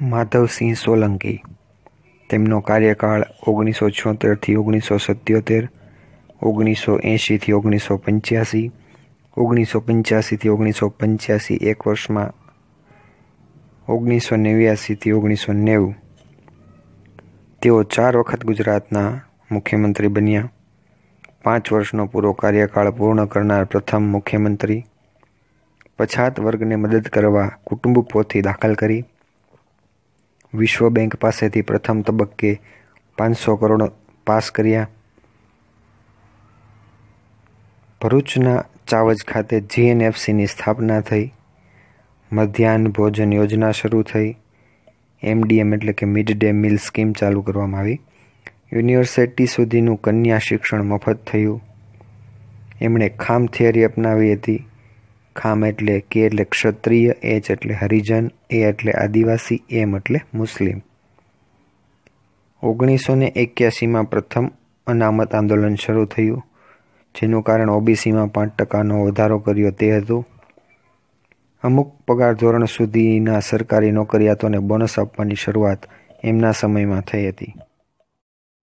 માધવસિંહ સોલંકી. તેમનો કાર્યકાળ ઓગણીસો છોતેરથી ઓગણીસો સત્યોતેર, ઓગણીસો એંશીથી ઓગણીસો પંચ્યાસી, ઓગણીસો પંચ્યાસીથી ઓગણીસો પંચ્યાસી એક વર્ષમાં, ઓગણીસો નેવ્યાસીથી ઓગણીસો નેવું. તેઓ ચાર વખત ગુજરાતના મુખ્યમંત્રી બન્યા. પાંચ વર્ષનો પૂરો કાર્યકાળ પૂર્ણ કરનાર પ્રથમ મુખ્યમંત્રી. પછાત વર્ગને મદદ કરવા કુટુંબ પોથી દાખલ કરી. વિશ્વ બેંક પાસેથી પ્રથમ તબક્કે પાંચસો કરોડ પાસ કર્યા. ભરૂચના ચાવજ ખાતે જીએનએફસીની સ્થાપના થઈ. મધ્યાહન ભોજન યોજના શરૂ થઈ. એમડીએમ એટલે કે મિડ ડે મિલ સ્કીમ ચાલુ કરવામાં આવી. યુનિવર્સિટી સુધીનું કન્યા શિક્ષણ મફત થયું. એમણે ખામ થિયરી અપનાવી હતી. ખામ એટલે કે એટલે ક્ષત્રિય એચ એટલે હરિજન, એ એટલે આદિવાસી, એમ એટલે મુસ્લિમ. ઓગણીસો ને એક્યાસીમાં પ્રથમ અનામત આંદોલન શરૂ થયું, જેનું કારણ ઓબીસીમાં પાંચ ટકાનો વધારો કર્યો તે હતું. અમુક પગાર ધોરણ સુધીના સરકારી નોકરિયાતોને બોનસ આપવાની શરૂઆત એમના સમયમાં થઈ હતી.